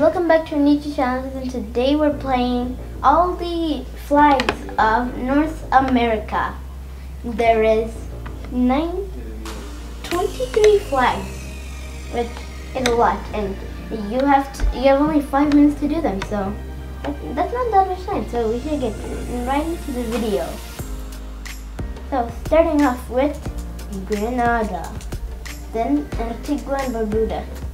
back to Ronito Challenge and today we're playing all the flags of North America. There is nine, 23 flags, which is a lot and you have to, you have only five minutes to do them so that's not that much time so we should get right into the video. So starting off with Grenada, then Antigua and Barbuda.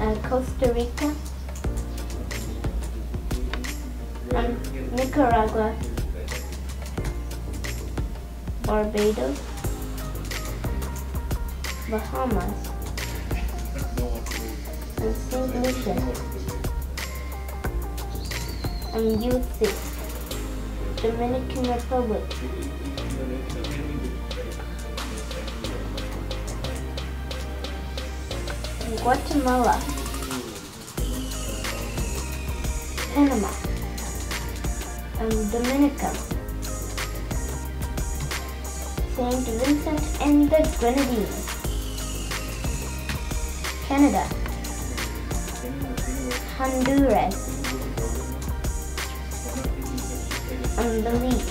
Uh, Costa Rica, um, Nicaragua, Barbados, Bahamas, and St. Lucia, and UC, Dominican Republic, Guatemala, Panama, and Dominica, Saint Vincent and the Grenadines, Canada, Honduras, and Belize,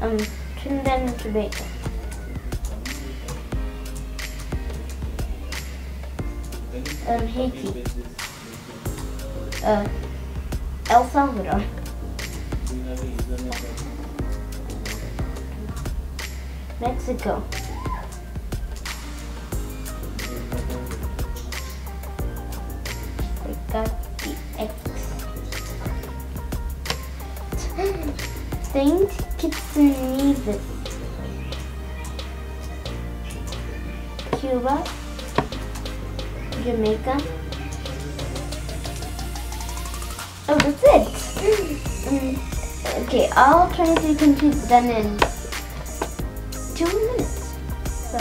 um, Trinidad and Tobago. Um, Haiti, uh, El Salvador, Mexico, I got the X. Saint Kitts Nevis, Cuba, Jamaica. Oh, that's it. Mm, okay, all 23 countries done in two minutes. So.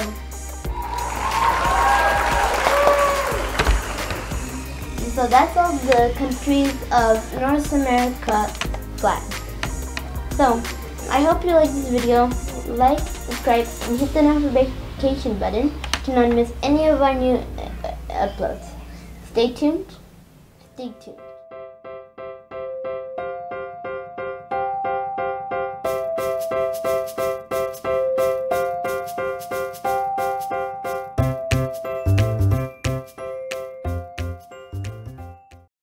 So that's all the countries of North America flag. So, I hope you like this video. Like, subscribe, and hit the notification button to not miss any of our new uploads. Stay tuned. Stay tuned.